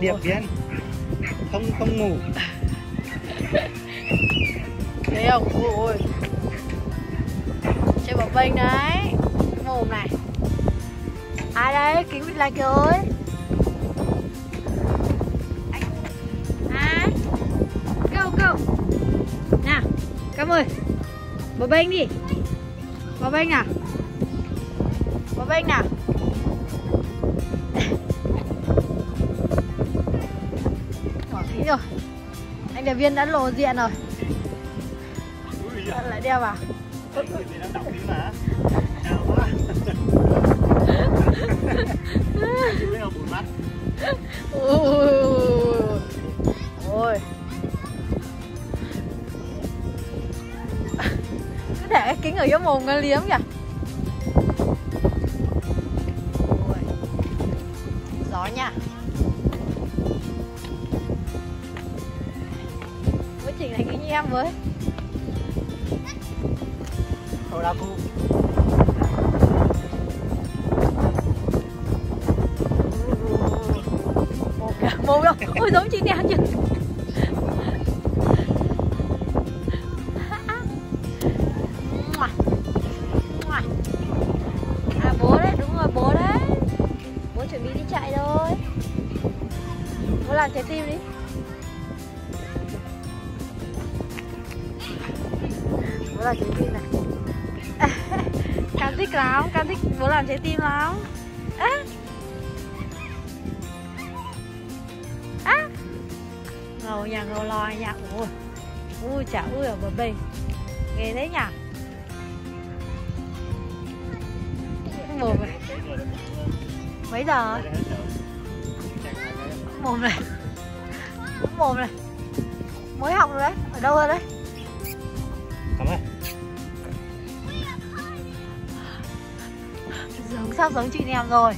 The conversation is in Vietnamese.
điệp viên không không ngủ. Thấy không? Ôi chơi bập bênh đấy. Mồm này. Ai đấy? Kính vịt lạch kìa anh à câu câu nào cảm ơn bập bênh đi. Bập bênh nào. Bập bênh nào. Bỏ rồi anh đẹp viên đã lộ diện rồi. Lại đeo vào ôi. Cứ để cái kính ở giữa mồm nó liếm kìa chỉnh lại kính như em với. Thôi đã cu một đâu? Ôi giống chị nè chứ. À bố đấy đúng rồi bố đấy. Bố chuẩn bị đi chạy rồi bố làm trái tim đi bố làm trái tim này. Cam thích lắm, Cam thích bố làm trái tim lắm. À. À. Ngầu nhà ngầu lò nhà Ui, ui chả ui ở bờ bê Ghê thế nhỉ? Mồm này Mấy giờ? Mồm này. Mồm này. Mới học rồi đấy, ở đâu rồi đấy? Cảm ơn. Sắp giống chị em rồi.